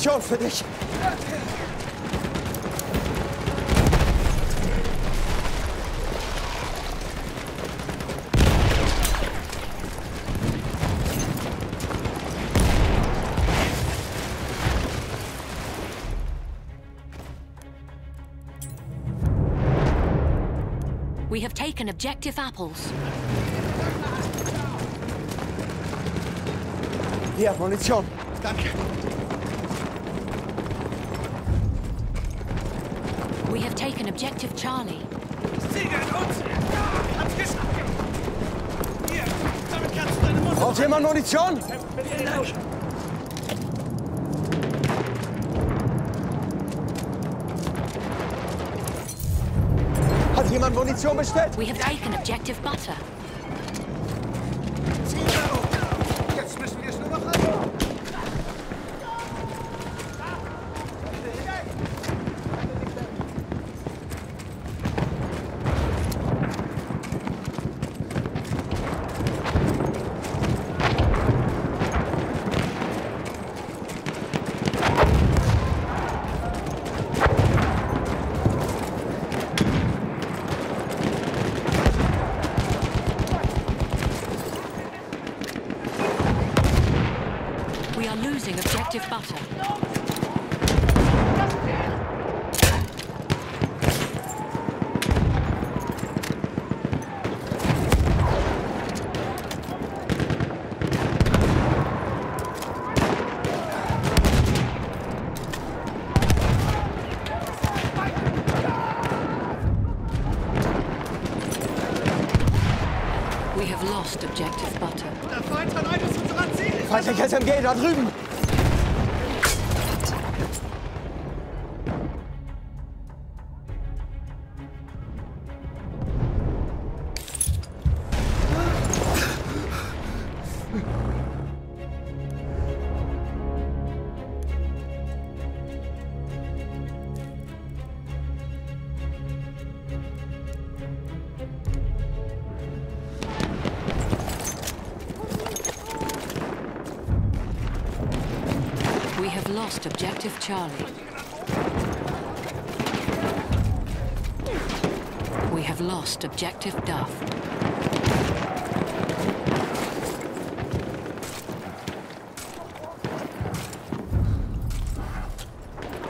Munition für dich. We have taken objective apples. Hier, Munition. Danke. We have taken objective Charlie. Sieger in uns! Hab's geschafft! Hier, damit kannst du deine Mutter... Braucht jemand Munition? Hat jemand Munition bestellt? We have taken objective butter. Verkehrsamt Geld da drüben. Lost objective Charlie. We have lost objective Duff.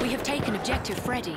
We have taken objective Freddy.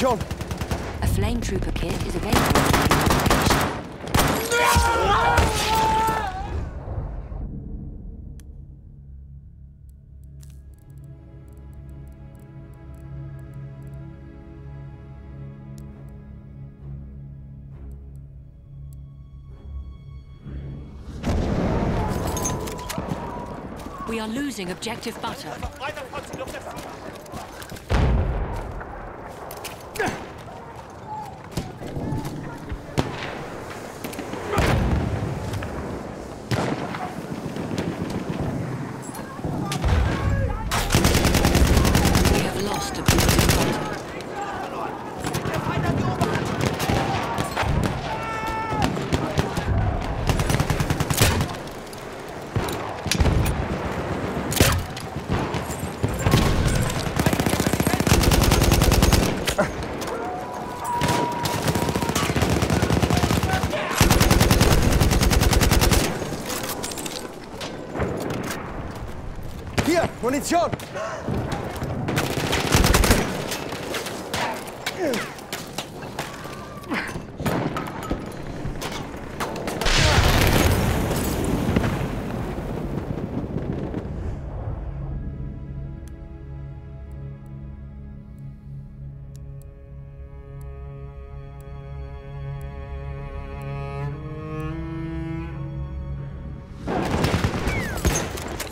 Mehr Munition! A flame trooper kit is available. We are losing objective butter. Munition!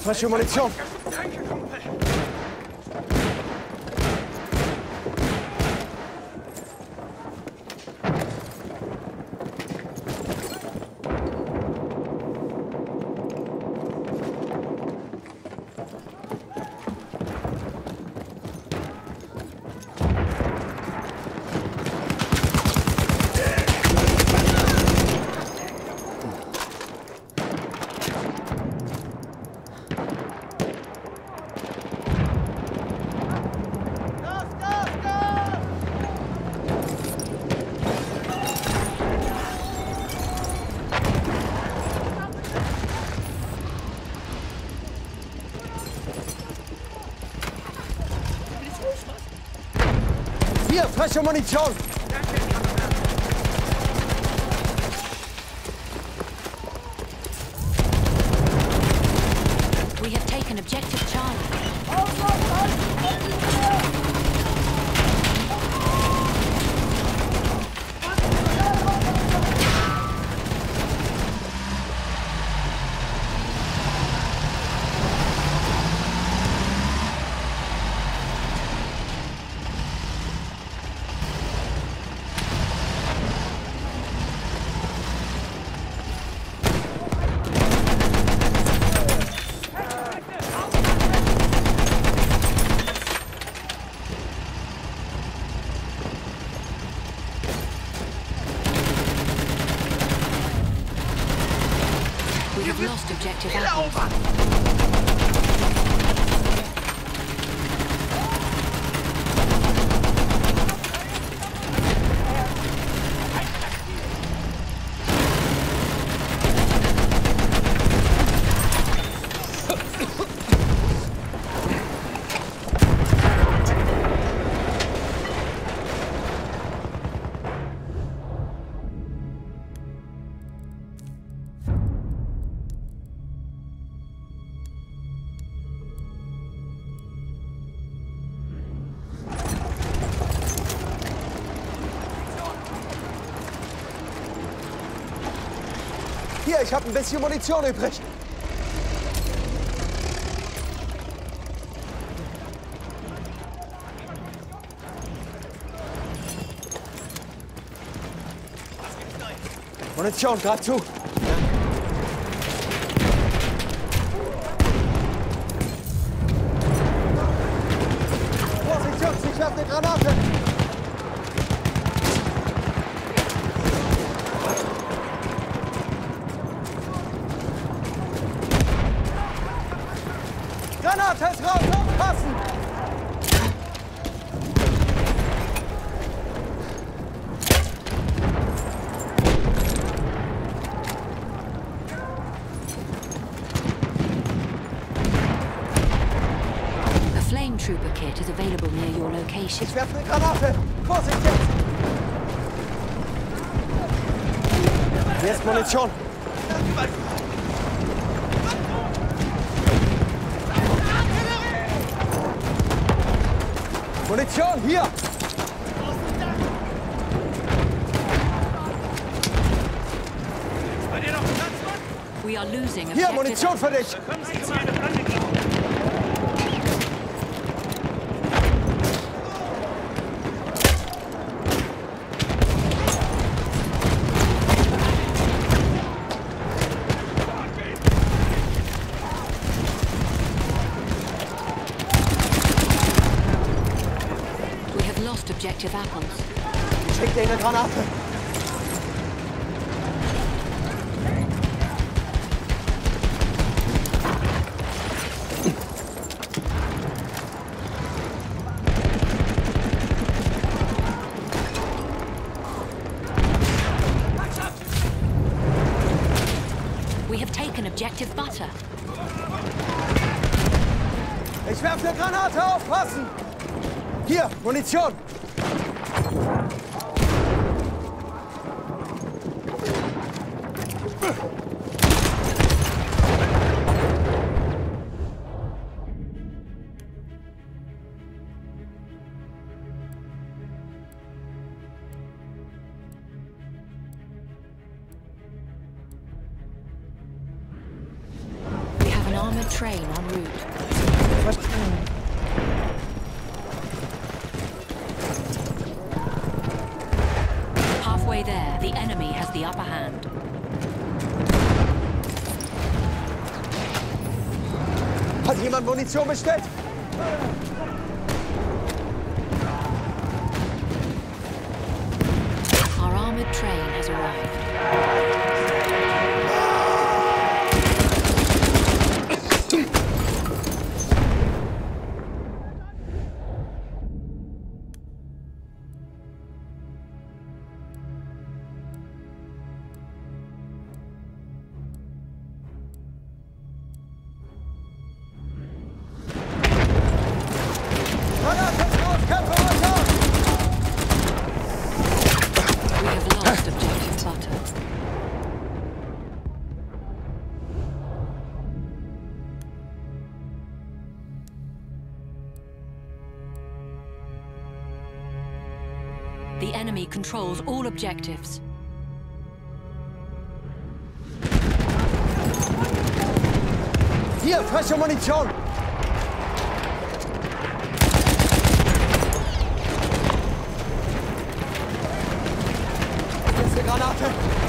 Frische Munition! Danke, Kumpel. Hier, frische Munition! Ich habe ein bisschen Munition übrig. Munition, gerade zu. A trooper kit is available near your location. Ich werfe eine Granate. Vorsicht jetzt! Hier ist Munition. Munition, hier! Bei dir noch Platz, Mann? We are losing Hier, objective Munition für dich! Objective apples. Schick dir eine Granate. We have taken objective butter. Ich werfe eine Granate, aufpassen! Hier, Munition! Jemand Munition bestellt? Our armored train has arrived. Controls all objectives. Munition! Hier ist eine Granate!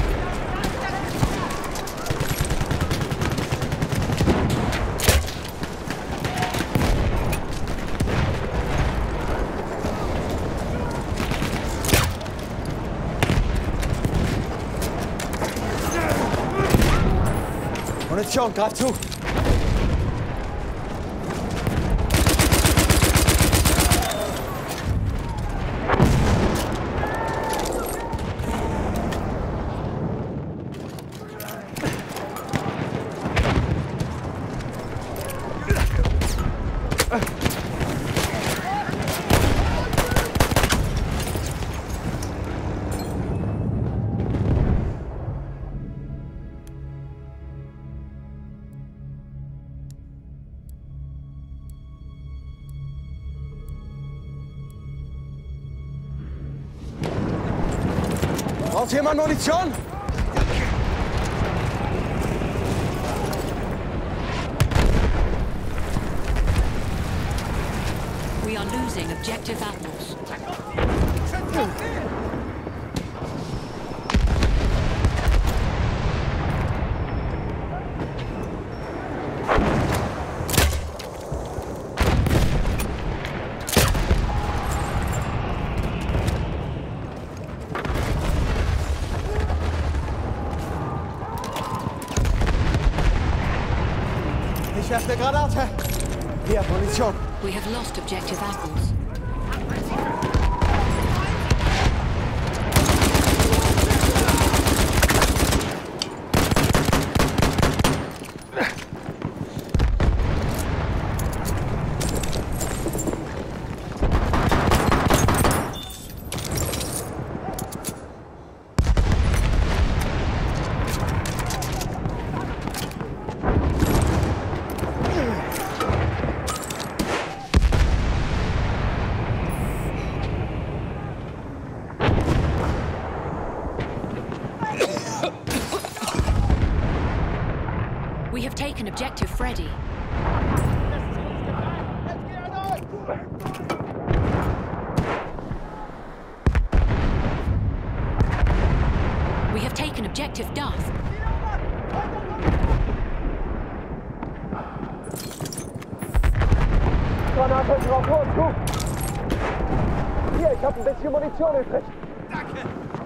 Munition, greif zu! Braucht jemand Munition? We are losing objective apples. Hier, Munition! We have lost objective apples. We have taken objective Freddy. We have taken objective Duff. Granate drauf, los, gut! Hier, ich hab ein bisschen Munition übrig. Danke.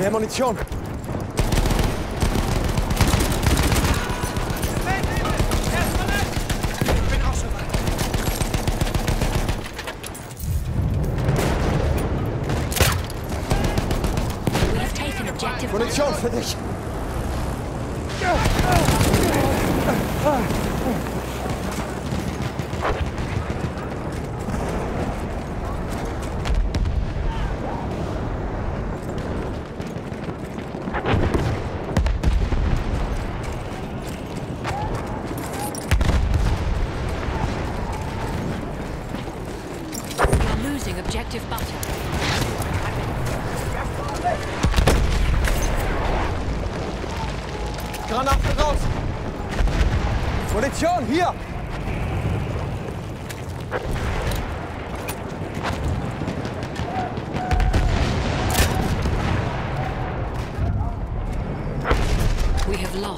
Mehr Munition. Feldwebel! Erst verletzt! Ich bin auch schon weit. We have taken objective Munition für dich. We are losing objective Butter. Granaten raus. Munition, hier. We have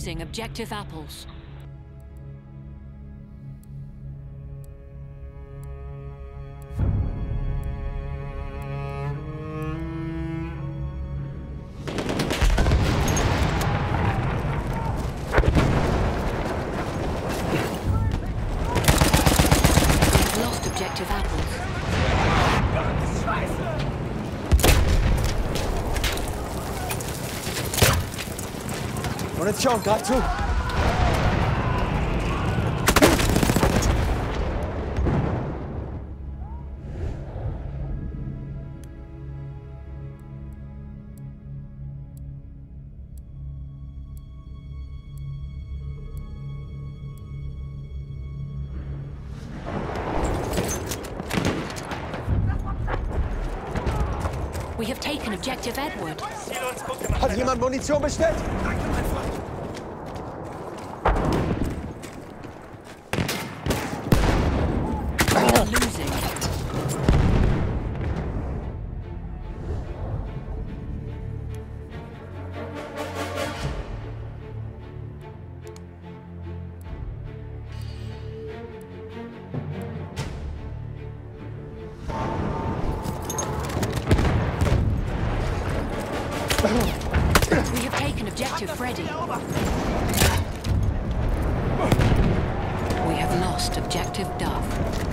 Losing objective apples. Greif zu. We have taken objective Edward. Ziel uns gut gemacht. Hat jemand Munition bestellt? We have taken objective Freddy. We have lost objective Duff.